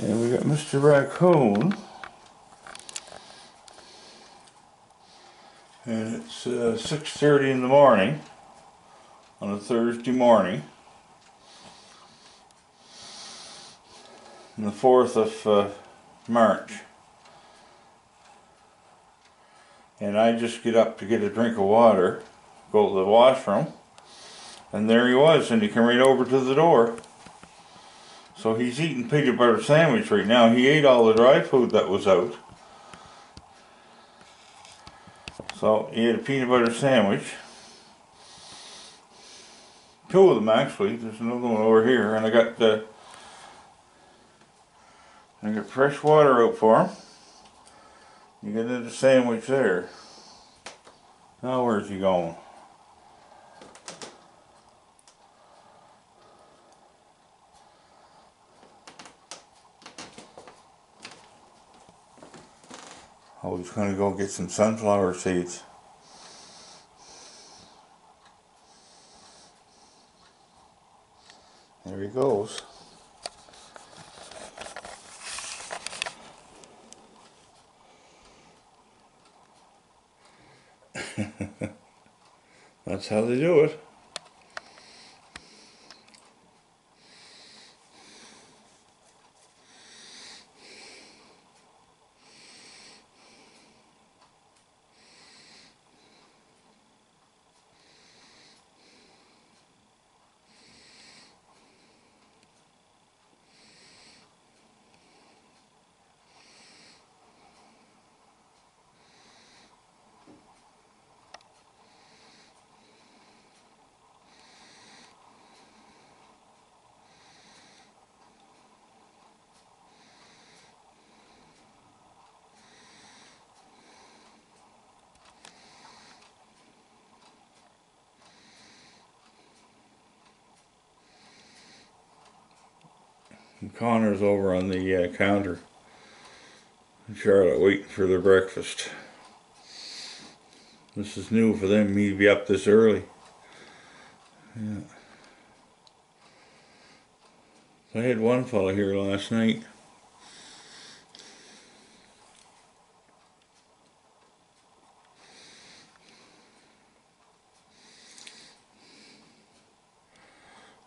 And we got Mr. Raccoon. And it's uh, 6.30 in the morning on a Thursday morning. On the 4th of uh, March. And I just get up to get a drink of water, go to the washroom, and there he was, and he came right over to the door. So he's eating peanut butter sandwich right now. He ate all the dry food that was out. So he had a peanut butter sandwich. Two of them actually. There's another one over here, and I got the. I got fresh water out for him. You get the sandwich there. Now where's he going? Going to go get some sunflower seeds. There he goes. That's how they do it. And Connor's over on the uh, counter. Charlotte waiting for their breakfast. This is new for them, me to be up this early. Yeah. I had one fellow here last night.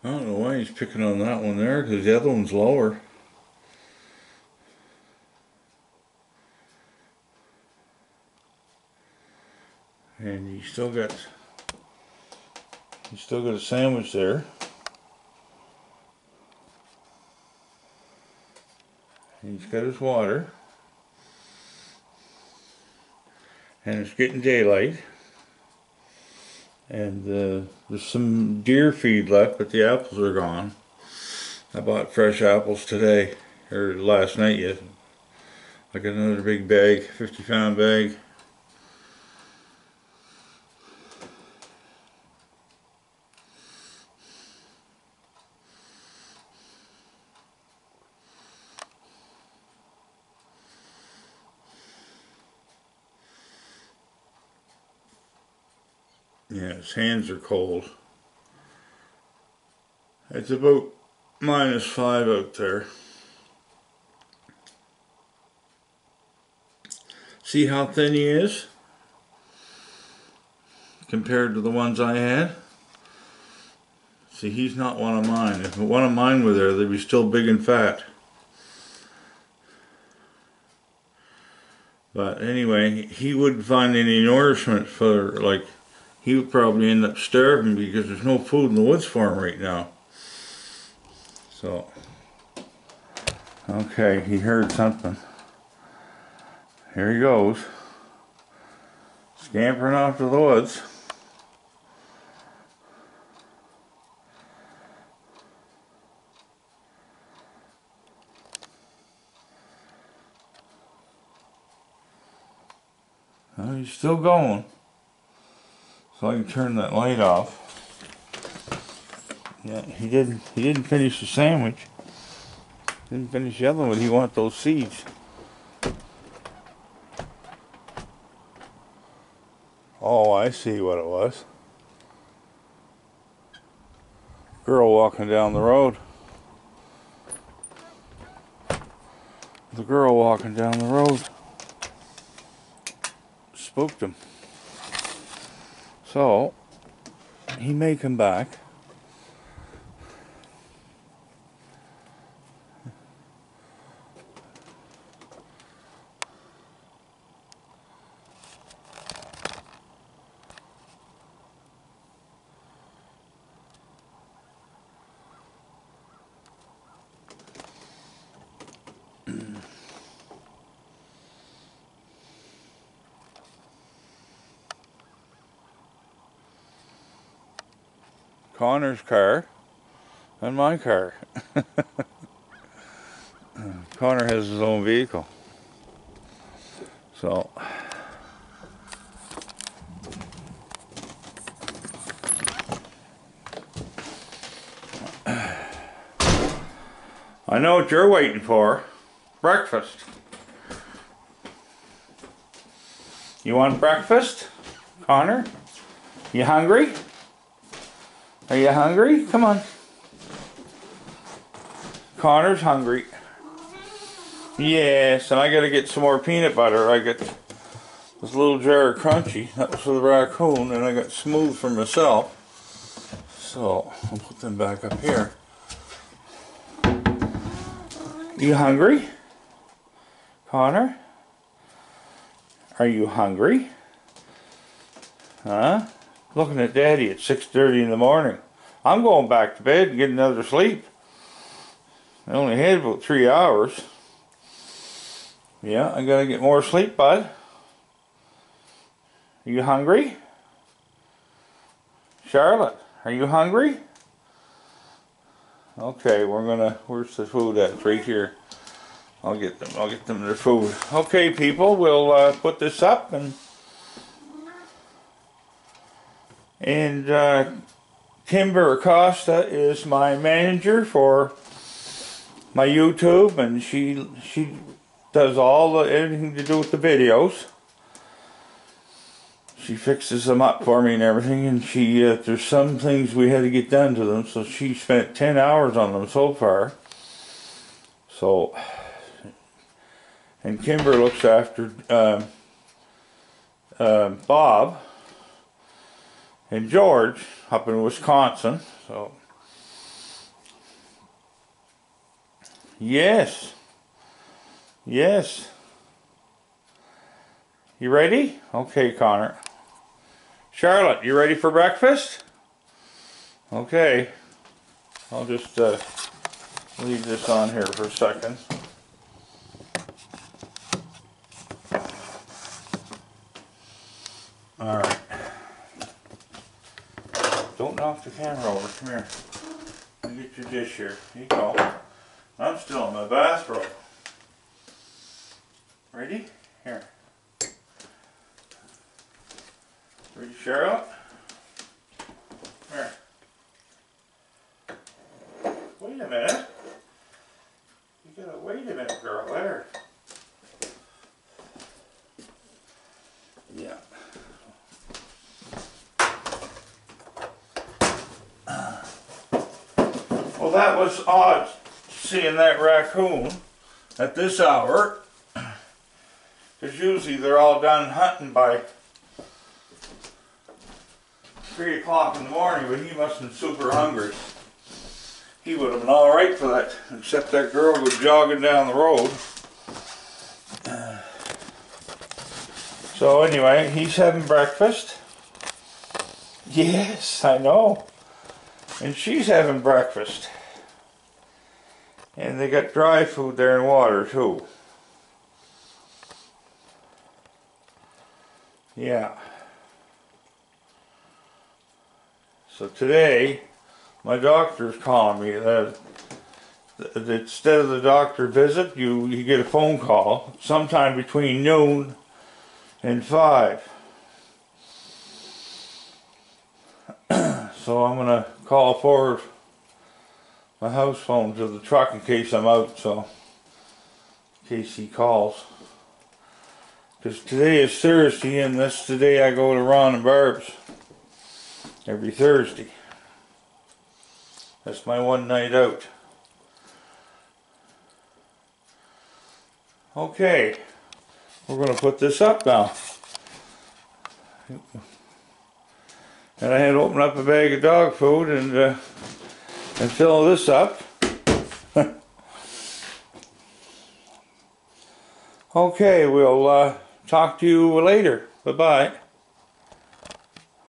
I don't know he's picking on that one there, because the other one's lower. And he still got, he still got a sandwich there. He's got his water. And it's getting daylight. And uh, there's some deer feed left, but the apples are gone. I bought fresh apples today, or last night yet. I got another big bag, 50 pound bag. Yeah, his hands are cold. It's about minus five out there. See how thin he is? Compared to the ones I had. See, he's not one of mine. If one of mine were there, they'd be still big and fat. But anyway, he wouldn't find any nourishment for like he would probably end up starving because there's no food in the woods for him right now. So, okay, he heard something. Here he goes. Scampering off to the woods. Oh, he's still going. So I can turn that light off. Yeah, he didn't he didn't finish the sandwich. Didn't finish the other one, he want those seeds. Oh, I see what it was. Girl walking down the road. the girl walking down the road spooked him. So he may come back. Connor's car and my car. Connor has his own vehicle. So I know what you're waiting for. Breakfast. You want breakfast? Connor? You hungry? Are you hungry? Come on. Connor's hungry. Yes, and I gotta get some more peanut butter. I got this little jar of crunchy. That was for the raccoon, and I got smooth for myself. So, I'll put them back up here. You hungry? Connor? Are you hungry? Huh? Looking at daddy at 6.30 in the morning. I'm going back to bed and get another sleep. I only had about three hours. Yeah, I gotta get more sleep, bud. Are you hungry? Charlotte, are you hungry? Okay, we're gonna, where's the food at? It's right here. I'll get them, I'll get them their food. Okay, people, we'll uh, put this up and and uh, Kimber Acosta is my manager for my YouTube, and she she does all the anything to do with the videos. She fixes them up for me and everything, and she uh, there's some things we had to get done to them, so she spent ten hours on them so far. So, and Kimber looks after uh, uh, Bob and George up in Wisconsin. So, yes, yes. You ready? Okay, Connor. Charlotte, you ready for breakfast? Okay. I'll just uh, leave this on here for a second. All right. Don't knock the camera over. Come here. Let me get your dish here. Here you go. I'm still in my bathrobe. Ready? Here. Ready, Cheryl? Here. Wait a minute. You gotta wait a minute, girl. There. Yeah. Well, that was odd seeing that raccoon at this hour. Because usually they're all done hunting by 3 o'clock in the morning, but he must have been super hungry. He would have been alright for that, except that girl was jogging down the road. So anyway, he's having breakfast. Yes, I know. And she's having breakfast. And they got dry food there and water too. Yeah. So today, my doctor's calling me uh, that instead of the doctor visit, you, you get a phone call sometime between noon and 5. so I'm going to call forward my house phone to the truck in case I'm out, so in case he calls. Because today is Thursday and this today I go to Ron and Barb's every Thursday. That's my one night out. Okay, we're gonna put this up now. And I had opened up a bag of dog food and uh, and fill this up. okay, we'll uh, talk to you later. Bye bye.